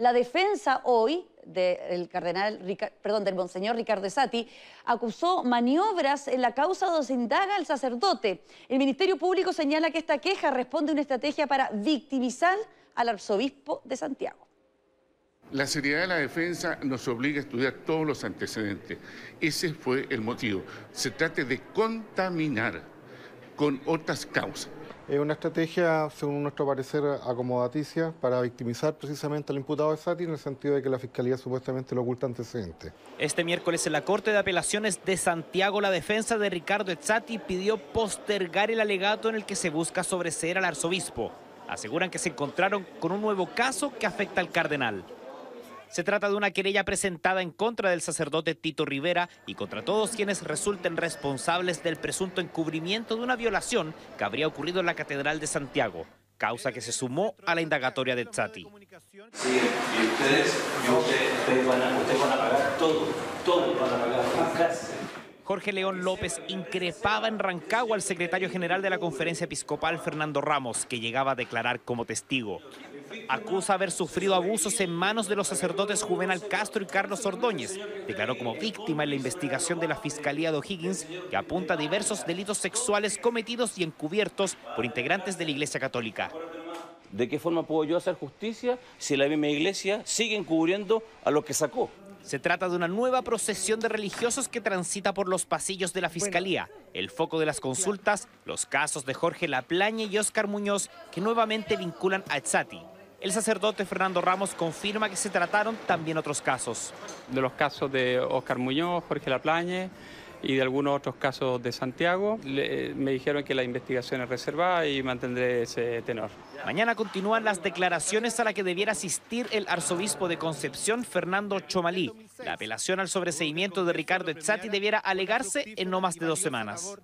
La defensa hoy del cardenal, perdón, del monseñor Ricardo Sati acusó maniobras en la causa donde se indaga el sacerdote. El Ministerio Público señala que esta queja responde a una estrategia para victimizar al arzobispo de Santiago. La seriedad de la defensa nos obliga a estudiar todos los antecedentes. Ese fue el motivo. Se trata de contaminar con otras causas. Es una estrategia, según nuestro parecer, acomodaticia para victimizar precisamente al imputado de en el sentido de que la Fiscalía supuestamente lo oculta antecedentes. Este miércoles en la Corte de Apelaciones de Santiago, la defensa de Ricardo Ezzati pidió postergar el alegato en el que se busca sobreseer al arzobispo. Aseguran que se encontraron con un nuevo caso que afecta al cardenal. Se trata de una querella presentada en contra del sacerdote Tito Rivera y contra todos quienes resulten responsables del presunto encubrimiento de una violación que habría ocurrido en la Catedral de Santiago, causa que se sumó a la indagatoria de Tzati. Sí, y ustedes, ustedes, van, a, pagar todo van a pagar, Jorge León López increpaba en Rancagua al secretario general de la conferencia episcopal Fernando Ramos, que llegaba a declarar como testigo. Acusa haber sufrido abusos en manos de los sacerdotes Juvenal Castro y Carlos Ordóñez. Declaró como víctima en la investigación de la Fiscalía de O'Higgins, que apunta a diversos delitos sexuales cometidos y encubiertos por integrantes de la Iglesia Católica. ¿De qué forma puedo yo hacer justicia si la misma iglesia sigue encubriendo a los que sacó? Se trata de una nueva procesión de religiosos que transita por los pasillos de la Fiscalía. El foco de las consultas, los casos de Jorge Laplañe y Óscar Muñoz, que nuevamente vinculan a Etzati. El sacerdote Fernando Ramos confirma que se trataron también otros casos. De los casos de Óscar Muñoz, Jorge Laplañe, y de algunos otros casos de Santiago. me dijeron que la investigación es reservada y mantendré ese tenor. Mañana continúan las declaraciones a las que debiera asistir el arzobispo de Concepción, Fernando Chomalí. La apelación al sobreseimiento de Ricardo Etzati debiera alegarse en no más de dos semanas.